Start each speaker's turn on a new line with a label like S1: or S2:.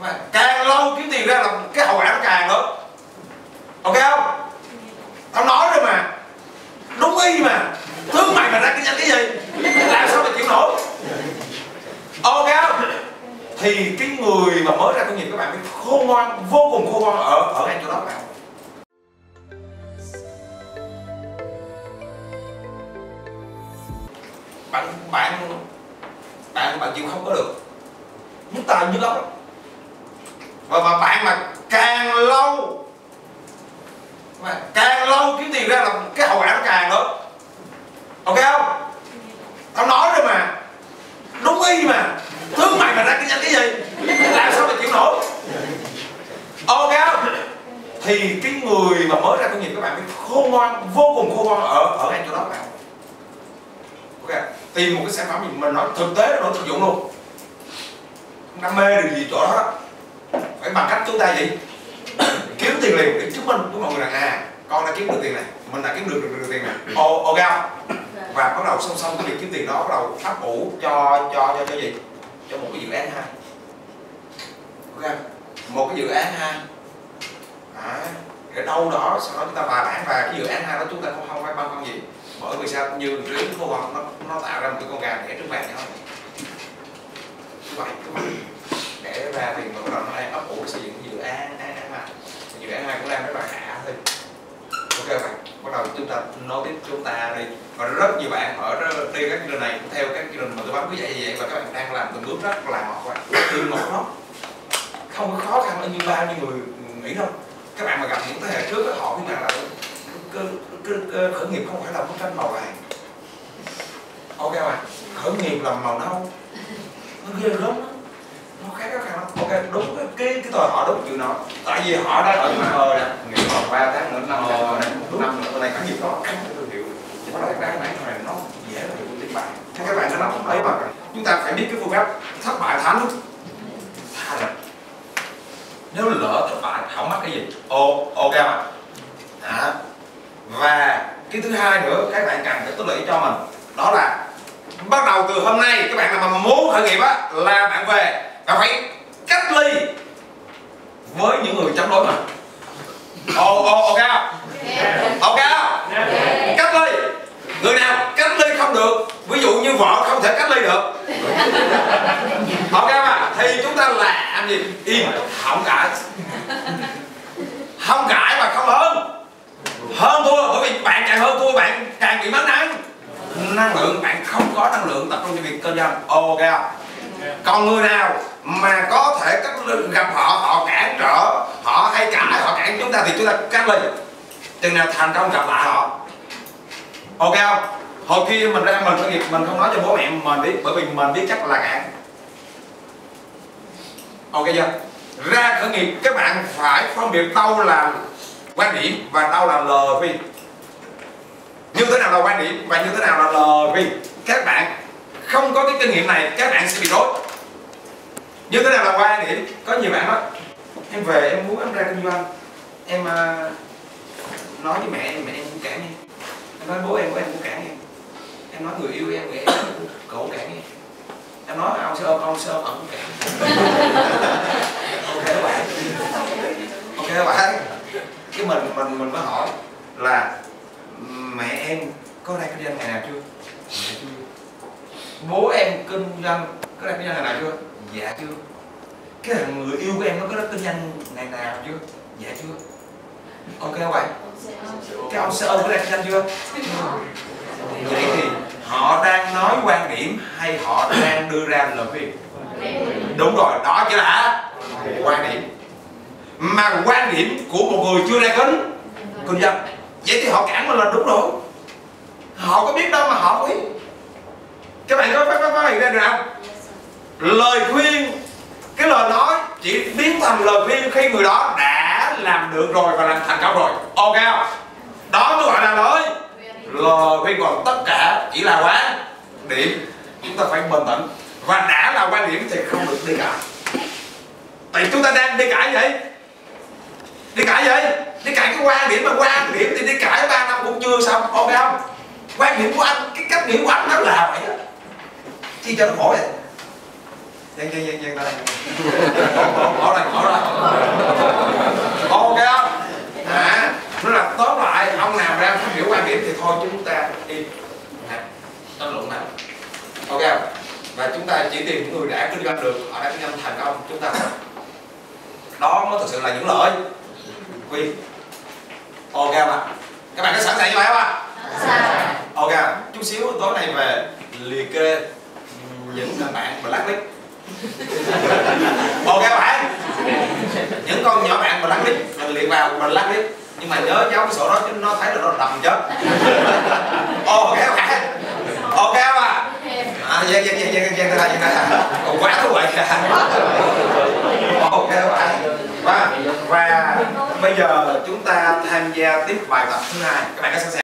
S1: mà càng lâu kiếm tiền ra là cái hậu quả nó càng lớn. Ok không? Tao nói rồi mà. Đúng y mà. Thương mày mà ra kinh doanh cái gì? Làm sao mà chịu nổi? Ok không? Thì cái người mà mới ra công nghiệp các bạn phải khôn ngoan, vô cùng khôn ngoan ở ở ngay chỗ đó các bạn. Bạn bạn bạn bạn chịu không có được. Nhức tài như lắm và mà bạn mà càng lâu, mà càng lâu kiếm tiền ra là cái hậu quả nó càng lớn. Ok không? Tao nói rồi mà. Đúng y mà. Thương mày mà ra kinh doanh cái gì? Làm sao mà chịu nổi? Ok không? Thì cái người mà mới ra công nghiệp các bạn phải khôn ngoan, vô cùng khôn ngoan ở ở ngay chỗ đó các bạn. Ok tìm một cái sản phẩm gì mình nói thực tế nó thực dụng luôn. Đam mê được gì chỗ đó đó bằng cách chúng ta gì? Kiếm tiền liền để chứng minh với mọi người rằng à con đã kiếm được tiền này mình đã kiếm được được, được tiền này. Ô ok không và bắt đầu song song cái việc kiếm tiền đó bắt đầu ấp ủ cho cho cho cho gì? Cho một cái dự án ha. Ok một cái dự án ha. À, để đâu đó sau đó chúng ta bài bản và cái dự án ha đó chúng ta không không phải băn khoăn gì. Bởi vì sao? Như riêng cô hoàng nó nó tạo ra một cái con gà đẻ trứng vàng cho nó vậy các bạn để ra thì mình bắt đầu xây dựng dự án án án dự án hai cũng đang rất là khả thôi. Ok bạn bắt đầu chúng ta nói tiếp chúng ta đi. Và rất nhiều bạn ở trên các chương trình này cũng theo các chương trình mà tôi bán cứ dạy như vậy và các bạn đang làm từng bước rất là ngọt bạn từ ngọt lắm. Không có khó khăn như bao nhiêu người nghĩ đâu. Các bạn mà gặp những thế hệ trước họ khi nào là cơ, cơ, cơ, khởi nghiệp không phải là bức tranh màu vàng. Ok mà khởi nghiệp là màu nâu. Nó ghê gớm lắm nó khác khăn lắm ok đúng cái cái, cái thời họ đúng chịu nó tại vì họ đã ở mà ờ nè
S2: nghĩ còn ba tháng nữa năm tháng nữa
S1: đúng.
S2: năm nữa
S1: này khởi nghiệp đó. Cái thương hiệu nó là cái này này nó dễ là được tiếng bài thế các bạn sẽ nói không ấy mà. Chúng ta phải biết cái phương pháp thất bại thắng. Thà là nếu lỡ thất bại không mắc cái gì? Ô ok mà à, và cái thứ hai nữa các bạn cần phải tích lũy cho mình. Đó là bắt đầu từ hôm nay các bạn nào mà muốn khởi nghiệp á là bạn về là phải cách ly với những người chống đối mình ồ ồ, ok không? Ok không? Cách ly. Người nào cách ly không được, ví dụ như vợ không thể cách ly được. Ok mà thì chúng ta làm gì? Im. Không cãi. Không cãi mà không hơn. Hơn thua, bởi vì bạn càng hơn thua, bạn càng bị mất năng năng lượng bạn không có năng lượng, tập trung cho việc kinh doanh. Ok không? Còn người nào mà có thể cách ly gặp họ họ cản trở, họ hay cãi họ cản chúng ta thì chúng ta cách ly chừng nào thành công gặp lại họ. Ok không? Hồi kia mình ra mình khởi nghiệp, mình không nói cho bố mẹ mình biết, bởi vì mình biết chắc là cản. Ok chưa? Ra khởi nghiệp, các bạn phải phân biệt đâu là quan điểm và đâu là lời khuyên như thế nào là quan điểm và như thế nào là lời khuyên các bạn không có cái kinh nghiệm này các bạn sẽ bị rối. Như thế nào là quan điểm có nhiều bạn nói em về em muốn em ra kinh doanh. Em uh, nói với mẹ em mẹ em cũng cản em. Em nói bố em bố em cũng cản em. Em nói người yêu em người em cổ cũng cản em. Em nói ông sẽ ôm ông sẽ ôm ông cũng cản ok các bạn. Ok các bạn. Cái mình mình mình mới hỏi là mẹ em có ra kinh doanh ngày nào chưa? Chưa? Bố em kinh doanh có đang kinh doanh ngày nào chưa? Dạ chưa. Cái thằng người yêu của em nó có đang kinh doanh ngày nào chưa? Dạ chưa. Ok các bạn cái ông sơ có đang kinh doanh chưa? Vậy thì họ đang nói quan điểm hay họ đang đưa ra lời khuyên đúng rồi, đó chỉ là quan điểm. Mà quan điểm của một người chưa ra kinh kinh doanh vậy thì họ cản mình là đúng rồi. Họ có biết đâu mà họ biết bạn hiện ra được không lời khuyên, cái lời nói chỉ biến thành lời khuyên khi người đó đã làm được rồi và làm thành công rồi. Ok không? Đó tôi gọi là lời lời khuyên còn tất cả chỉ là quan điểm. Chúng ta phải bình tĩnh. Và đã là quan điểm thì không được đi cãi. Tại chúng ta đang đi cãi vậy. Đi cãi vậy? Đi cãi cái quan điểm mà quan điểm thì đi cãi ba năm cũng chưa xong. Ok không? Quan điểm của anh, cái cách nghĩ của anh nó là vậy đó chi cho nó khổ vậy. Dân dân dân dân đây khổ khổ đây khổ đây ok không hả? Nó là tóm lại ông nào ra không hiểu quan điểm thì thôi chúng ta im. Tranh luận này ok không? Và chúng ta chỉ tìm những người đã kinh doanh được họ đã kinh doanh thành công chúng ta đó mới thực sự là những lợi. Quy ok không ạ? Các bạn có sẵn sàng như vậy không ạ? Ok chút xíu tối nay về liệt kê những bạn blacklist ok các bạn. Những con nhỏ bạn blacklist mình liệt vào blacklist nhưng mà nhớ cháu cái sổ đó chứ nó thấy là nó đầm chết. Ok các bạn. Ok không à à dạ dạ dạ dạ dạ dạ dạ còn quá thú vị. Ok các bạn. Và và bây giờ chúng ta tham gia tiếp bài tập thứ hai. Các bạn có sẵn sàng?